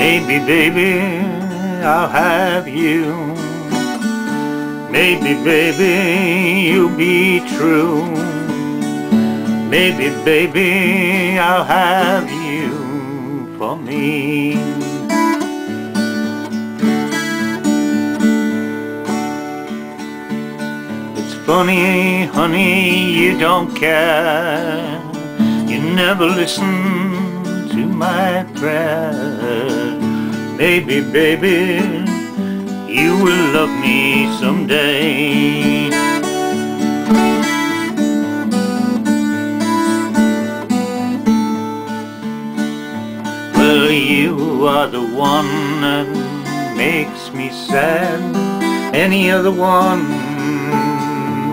Maybe, baby, I'll have you. Maybe, baby, you'll be true. Maybe, baby, I'll have you for me. It's funny, honey, you don't care. You never listen to my prayer. Maybe, baby, you will love me someday. You are the one that makes me sad. Any other one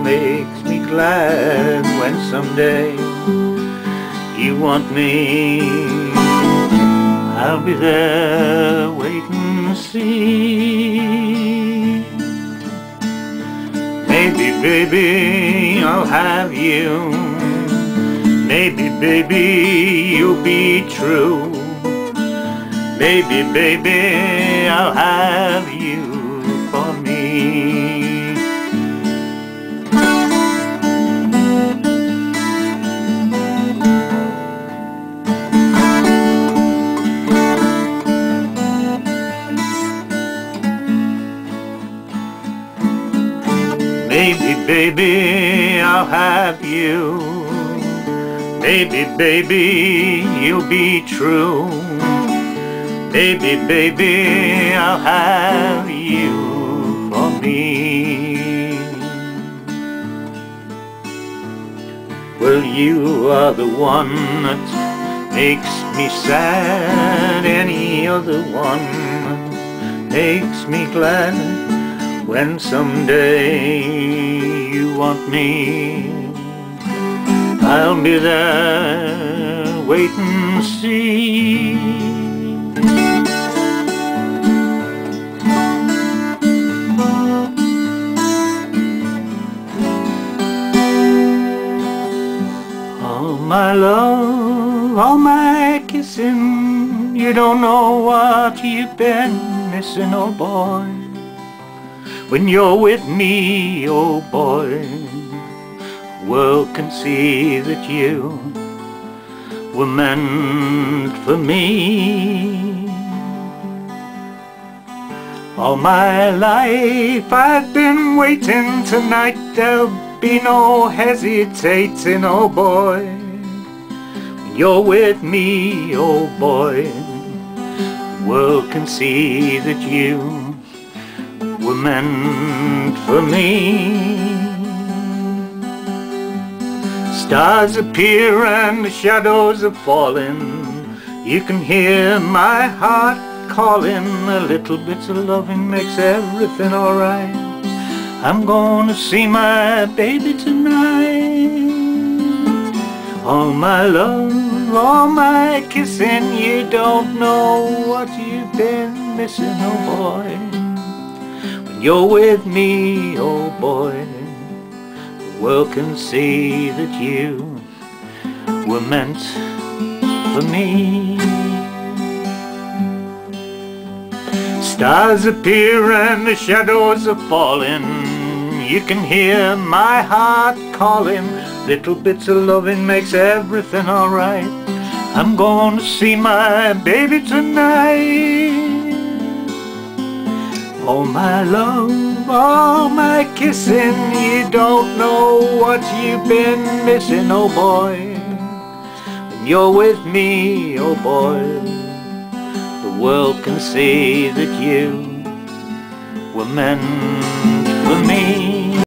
makes me glad when someday you want me. I'll be there waiting to see. Maybe, baby, I'll have you. Maybe, baby, you'll be true. Maybe, baby, I'll have you for me. Maybe, baby, I'll have you. Maybe, baby, you'll be true. Maybe, baby, I'll have you for me. Well, you are the one that makes me sad. Any other one makes me glad when someday you want me. I'll be there waiting to see. Love, all my kissing, you don't know what you've been missing, oh boy. When you're with me, oh boy, world can see that you were meant for me. All my life I've been waiting tonight there'll be no hesitating, oh boy. You're with me, oh boy, the world can see that you were meant for me. Stars appear and the shadows are falling. You can hear my heart calling. A little bit of loving makes everything alright. I'm gonna see my baby tonight. All my love, all my kissing, you don't know what you've been missing, oh boy. When you're with me, oh boy, the world can see that you were meant for me. Stars appear and the shadows are falling. You can hear my heart calling. Little bits of loving makes everything alright. I'm gonna see my baby tonight. All my love, all my kissing, you don't know what you've been missing, oh boy. When you're with me, oh boy, the world can see that you were meant for me.